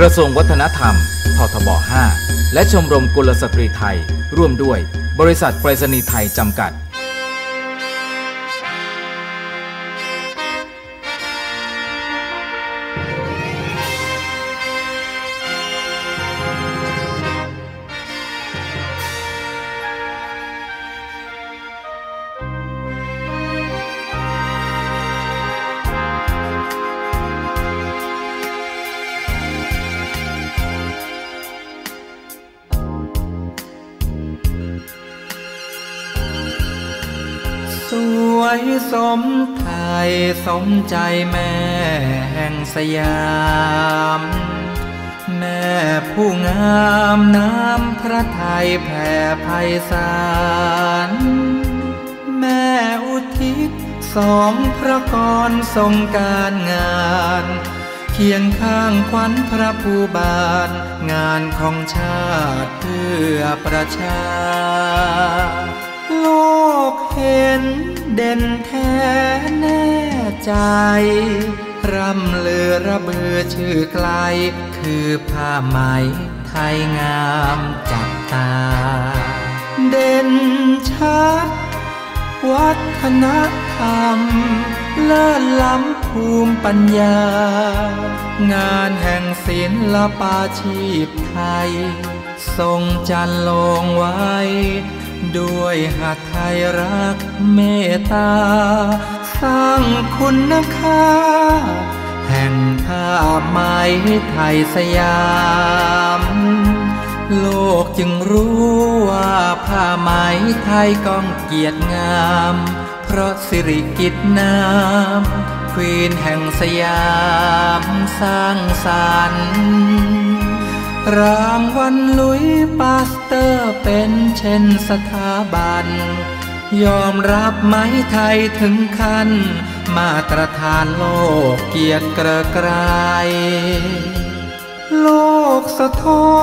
กระทรวงวัฒนธรรม ททบ 5 และชมรมกุลสตรีไทย ร่วมด้วยบริษัทไปรษณีย์ไทยจำกัด สวยสมไทยสมใจแม่แห่งสยาม แม่ผู้งามน้ำพระไทยแผ่ไพศาลแม่อุทิศสองพระกรทรงการงานเคียงข้างขวัญพระผู้บานงานของชาติเพื่อประชา โลกเห็น เด่นแท้แน่ใจ ร่ำเลือระเบือชื่อไกล คือผ้าไหมไทยงามจับตา เด่นชัด วัฒนธรรม เลิศล้ำภูมิปัญญา งานแห่งศิลปาชีพไทย ทรงจันลงไว้ ด้วยหัตถ์ไทยรักเมตตา สร้างคุณค่า แห่งผ้าไหมไทยสยาม โลกจึงรู้ว่าผ้าไหมไทยก้องเกียรติงาม เพราะสิริกิตน้ควีนแห่งสยามสร้างสรรค์ รางวัลหลุยส์ปาสเตอร์เป็นเช่นสถาบัน ยอมรับไหมไทยถึงขั้น มาตรฐานโลกเกียรติเกรียงไกรโลกสะท้อ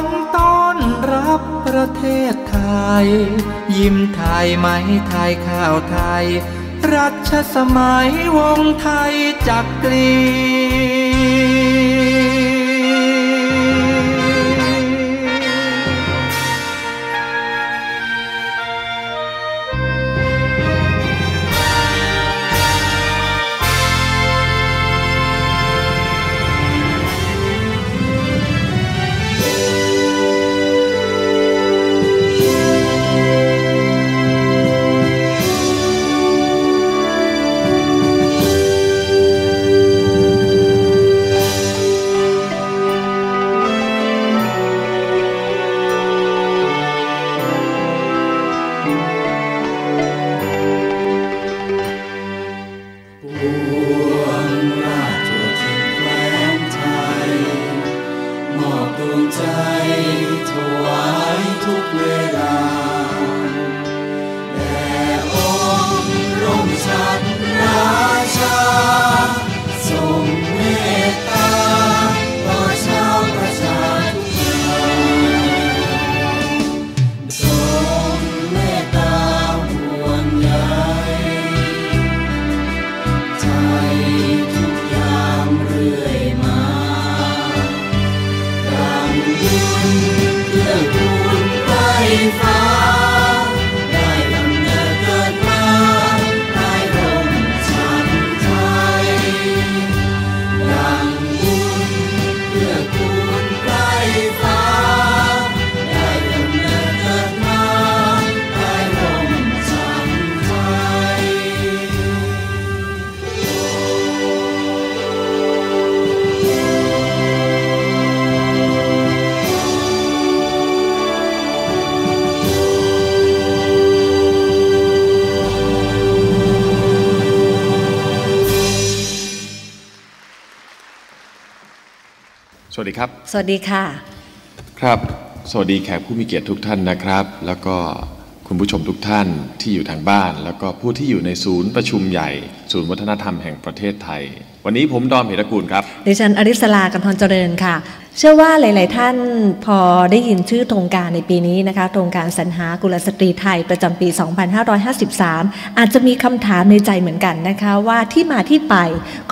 นต้อนรับประเทศไทย ยิ้มไทยไหมไทยข้าวไทย รัชสมัยวงไทยจักรี ฟ้า วัสดีครับ สวัสดีค่ะ ครับ สวัสดีแขกผู้มีเกียรติทุกท่านนะครับ แล้วก็คุณผู้ชมทุกท่านที่อยู่ทางบ้าน แล้วก็ผู้ที่อยู่ในศูนย์ประชุมใหญ่ ศูนย์วัฒนธรรมแห่งประเทศไทย วันนี้ผมดอมเหตระกูลครับดิฉันอริสลากันทรเจริญค่ะ เชื่อว่าหลาย ๆ ท่านพอได้ยินชื่อโครงการในปีนี้นะคะโครงการสรรหากุลสตรีไทยประจำปี 2553 อาจจะมีคำถามในใจเหมือนกันนะคะว่าที่มาที่ไป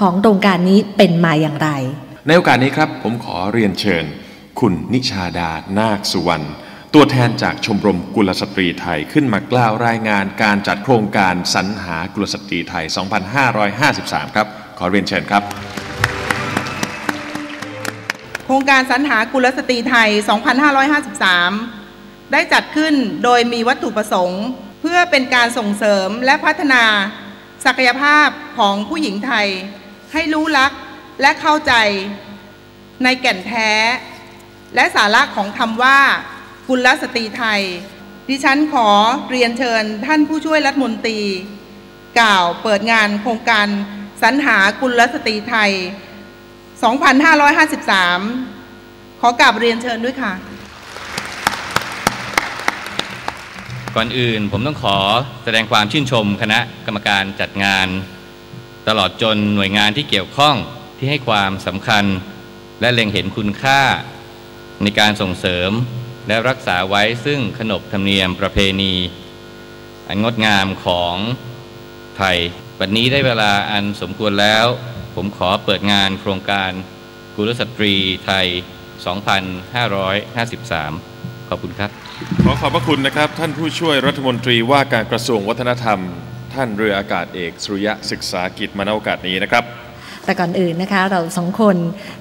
ของโครงการนี้เป็นมาอย่างไร ในโอกาสนี้ครับ ผมขอเรียนเชิญ คุณนิชาดา นาคสุวรรณตัวแทนจากชมรมกุลสตรีไทยขึ้นมากล่าวรายงานการจัดโครงการสรรหากุลสตรีไทย 2553 ครับ ขอเรียนเชิญครับ โครงการสรรหากุลสตรีไทย 2553 ได้จัดขึ้นโดยมีวัตถุประสงค์ เพื่อเป็นการส่งเสริมและพัฒนา ศักยภาพของผู้หญิงไทย ให้รู้จัก และเข้าใจในแก่นแท้ และสาระของคำว่ากุลสตรีไทย ดิฉันขอเรียนเชิญท่านผู้ช่วยรัฐมนตรี กล่าวเปิดงานโครงการสรรหากุลสตรีไทย 2553 ขอกราบเรียนเชิญด้วยค่ะ ก่อนอื่นผมต้องขอแสดงความชื่นชมคณะกรรมการจัดงาน ตลอดจนหน่วยงานที่เกี่ยวข้อง ที่ให้ความสำคัญ และเล็งเห็นคุณค่า ในการส่งเสริมและรักษาไว้ซึ่งขนบธรรมเนียมประเพณี อันงดงามของไทยวันนี้ได้เวลาอันสมควรแล้ว ผมขอเปิดงานโครงการกุลสตรีไทย 2553 ขอบคุณครับ ขอขอบพระคุณนะครับ ท่านผู้ช่วยรัฐมนตรีว่าการกระทรวงวัฒนธรรม ท่านเรืออากาศเอกสุริยะศึกษากิจมาณโอกาสนี้นะครับ แต่ก่อนอื่นนะคะเราสองคน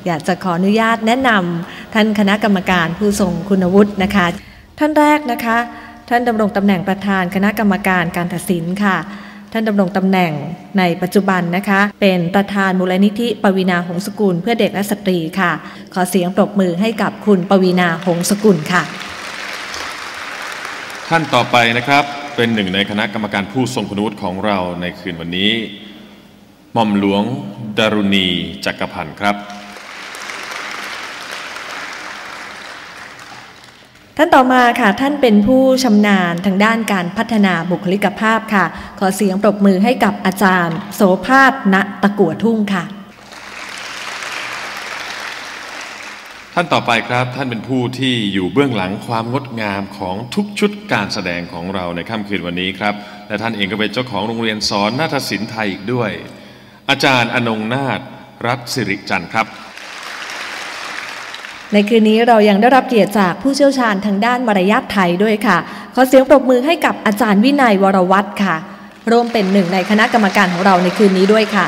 อยากจะขออนุญาตแนะนำท่านคณะกรรมการผู้ทรงคุณวุฒินะคะ ท่านแรกนะคะ ท่านดำรงตำแหน่งประธานคณะกรรมการการตัดสินค่ะ ท่านดำรงตำแหน่งในปัจจุบันนะคะ เป็นประธานมูลนิธิปวีนาหงสกุลเพื่อเด็กและสตรีค่ะ ขอเสียงปรบมือให้กับคุณปวีนาหงสกุลค่ะ ท่านต่อไปนะครับเป็นหนึ่งในคณะกรรมการผู้ทรงคุณวุฒิของเราในคืนวันนี้ หม่อมหลวงดารุณีจักรพันธ์ครับ ท่านต่อมาค่ะท่านเป็นผู้ชำนาญทางด้านการพัฒนาบุคลิกภาพค่ะ ขอเสียงปรบมือให้กับอาจารย์ โสภาสณตะกัวทุ่งค่ะ ท่านต่อไปครับท่านเป็นผู้ที่อยู่เบื้องหลังความงดงามของทุกชุดการแสดงของเราในค่ำคืนวันนี้ครับและท่านเองก็เป็นเจ้าของโรงเรียนสอนนาฏศิลป์ไทยอีกด้วย อาจารย์อนงนาถรัตน์สิริจันทร์ครับ ในคืนนี้เรายังได้รับเกียรติจากผู้เชี่ยวชาญทางด้านมารยาทไทยด้วยค่ะ ขอเสียงปรบมือให้กับอาจารย์วินัยวรวัตรค่ะ ร่วมเป็นหนึ่งในคณะกรรมการของเราในคืนนี้ด้วยค่ะ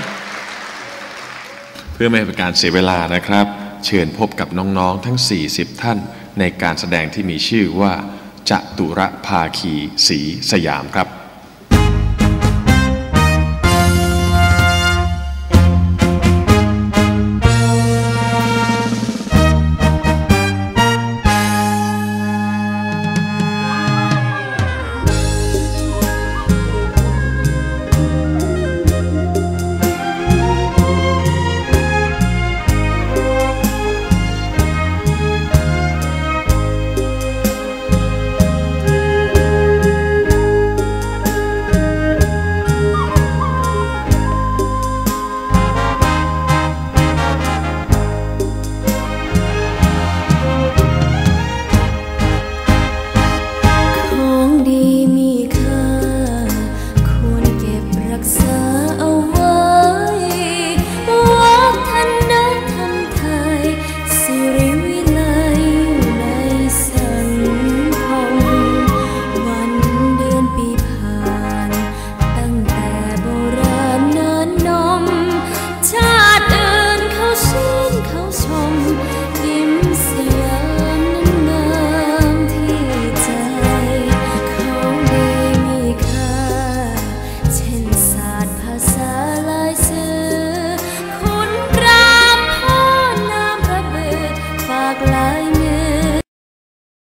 เพื่อไม่ให้เป็นการเสียเวลานะครับ เชิญพบกับน้องๆทั้ง 40 ท่านในการแสดงที่มีชื่อว่าจตุรภาคีสีสยามครับ